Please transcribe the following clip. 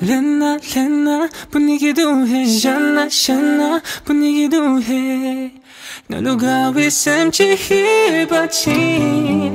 렌나 렌나 분위기도 해. 샤나 샤나 분위기도 해. 너 누가 왜 샘지 힐받지